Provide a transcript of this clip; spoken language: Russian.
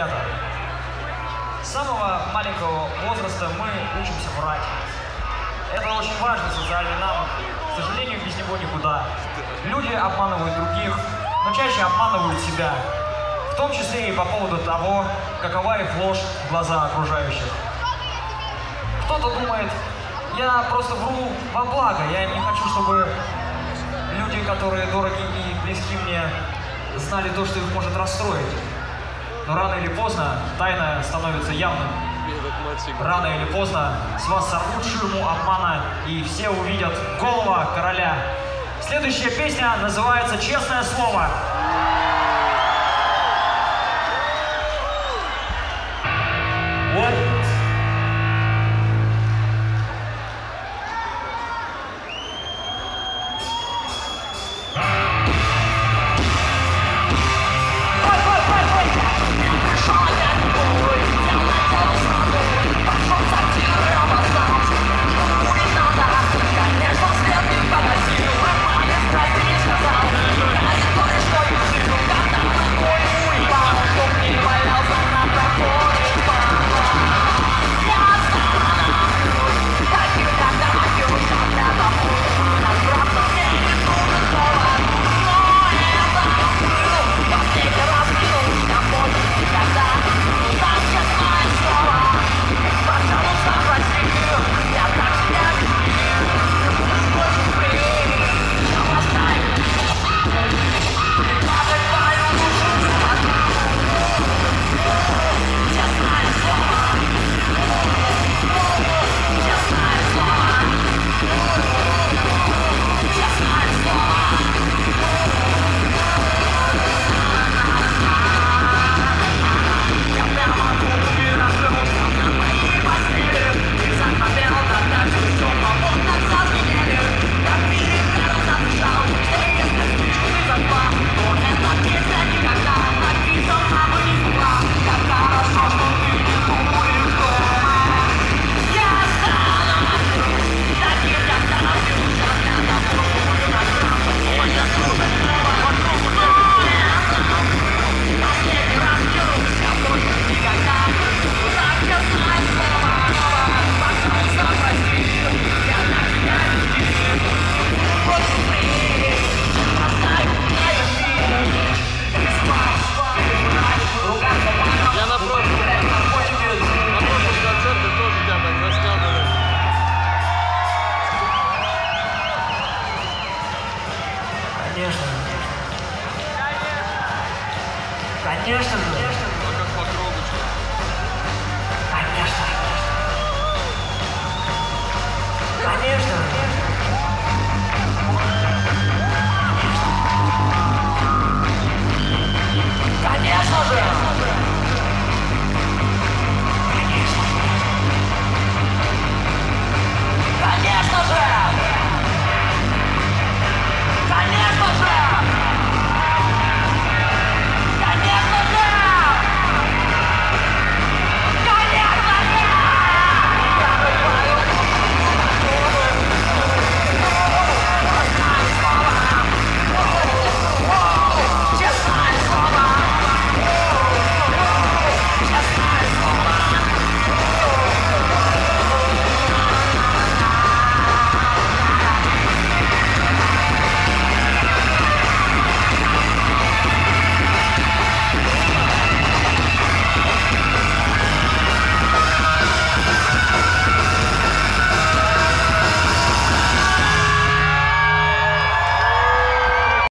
ребята, с самого маленького возраста мы учимся врать. Это очень важный социальный навык. К сожалению, без него никуда. Люди обманывают других, но чаще обманывают себя. В том числе и по поводу того, какова их ложь в глаза окружающих. Кто-то думает, я просто вру во благо, я не хочу, чтобы люди, которые дороги и близки мне, знали то, что их может расстроить. Но рано или поздно тайна становится явным. Рано или поздно с вас сорвут ширму обмана, и все увидят голова короля. Следующая песня называется «Честное слово». Конечно же. Конечно же.